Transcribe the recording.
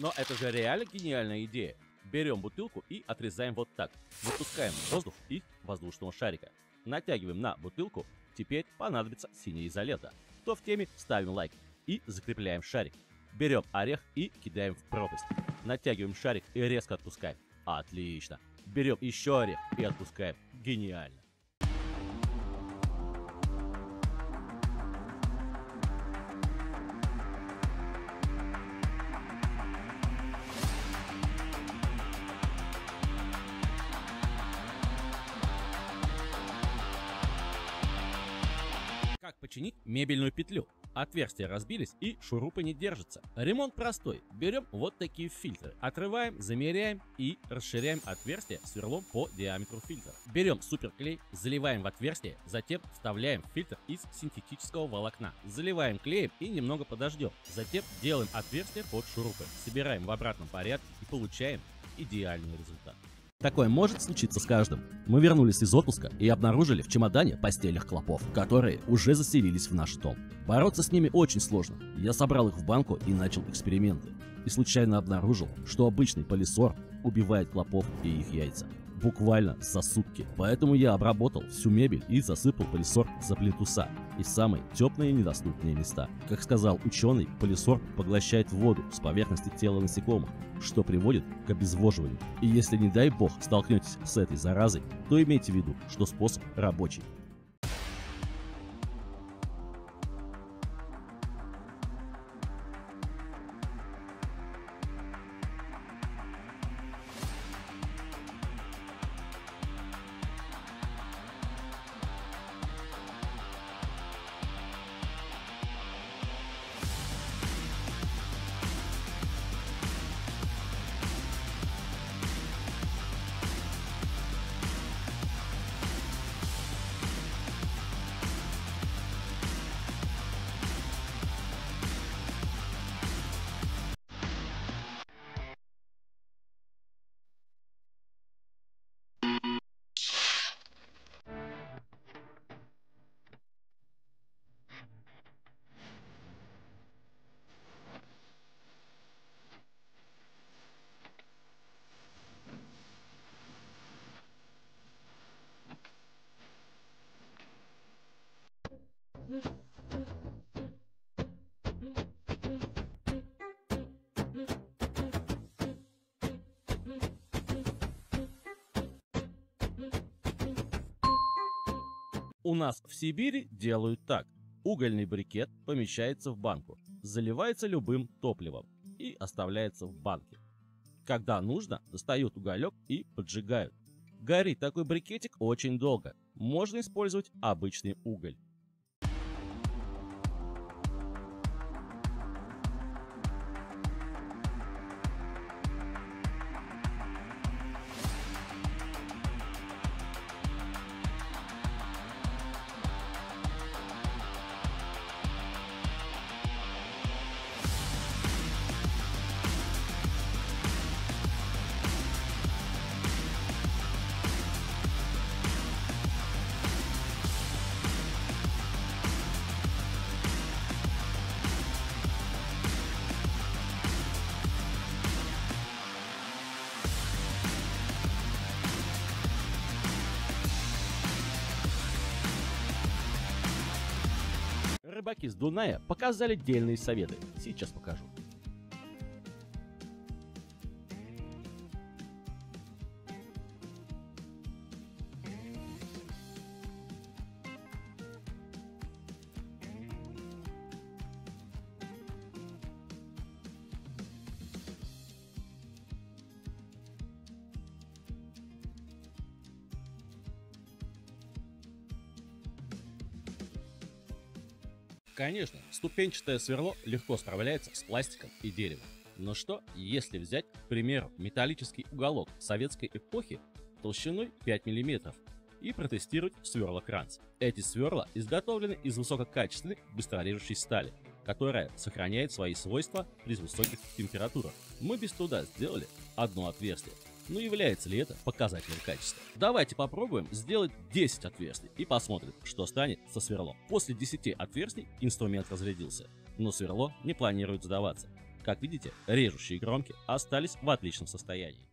Но это же реально гениальная идея. Берем бутылку и отрезаем вот так. Выпускаем воздух из воздушного шарика. Натягиваем на бутылку. Теперь понадобится синяя изолента. Кто в теме, ставим лайк. И закрепляем шарик. Берем орех и кидаем в пропасть. Натягиваем шарик и резко отпускаем. Отлично. Берем еще орех и отпускаем. Гениально. Починить мебельную петлю? Отверстия разбились и шурупы не держатся. Ремонт простой. Берем вот такие фильтры. Отрываем, замеряем и расширяем отверстие сверлом по диаметру фильтра. Берем суперклей, заливаем в отверстие, затем вставляем фильтр из синтетического волокна. Заливаем клеем и немного подождем. Затем делаем отверстие под шурупы. Собираем в обратном порядке и получаем идеальный результат. Такое может случиться с каждым. Мы вернулись из отпуска и обнаружили в чемодане постельных клопов, которые уже заселились в наш дом. Бороться с ними очень сложно. Я собрал их в банку и начал эксперименты. И случайно обнаружил, что обычный полисор убивает клопов и их яйца. Буквально за сутки. Поэтому я обработал всю мебель и засыпал полисор за плинтуса и самые теплые недоступные места. Как сказал ученый, полисор поглощает воду с поверхности тела насекомых, что приводит к обезвоживанию. И если не дай бог столкнетесь с этой заразой, то имейте в виду, что способ рабочий. У нас в Сибири делают так. Угольный брикет помещается в банку, заливается любым топливом и оставляется в банке. Когда нужно, достают уголек и поджигают. Горит такой брикетик очень долго. Можно использовать обычный уголь. Рыбаки с Дуная показали дельные советы. Сейчас покажу. Конечно, ступенчатое сверло легко справляется с пластиком и деревом. Но что, если взять, к примеру, металлический уголок советской эпохи толщиной 5 мм и протестировать сверла Кранц. Эти сверла изготовлены из высококачественной быстрорежущей стали, которая сохраняет свои свойства при высоких температурах. Мы без труда сделали одно отверстие. Но является ли это показателем качества? Давайте попробуем сделать 10 отверстий и посмотрим, что станет со сверлом. После 10 отверстий инструмент разрядился, но сверло не планирует сдаваться. Как видите, режущие кромки остались в отличном состоянии.